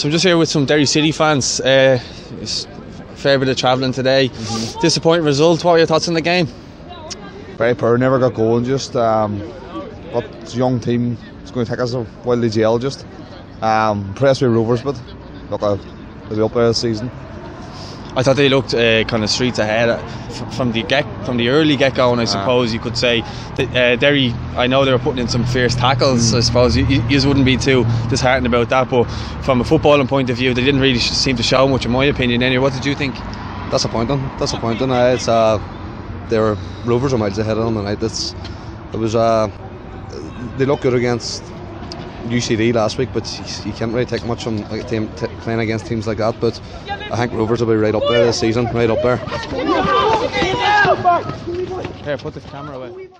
So I'm just here with some Derry City fans. Uh, fair bit of travelling today. Disappointing result. What are your thoughts on the game? very poor. Never got going. Just um, but it's a young team. It's going to take us a while to gel. Just um, impressed with Rovers, but look, uh, they'll up there this season. I thought they looked uh, kind of streets ahead uh, from the get from the early get going. I suppose you could say that, uh, Derry. I know they were putting in some fierce tackles. I suppose you, you you wouldn't be too disheartened about that. But from a footballing point of view, they didn't really sh- seem to show much, in my opinion. Anyway, what did you think? That's disappointing. Disappointing. Uh, it's uh, they were Rovers are miles ahead of them, and like, it's it was uh, they looked good against UCD last week, but you, you can't really take much from like, team t- playing against teams like that. But I think Rovers will be right up there this season, right up there. Here, put the camera away.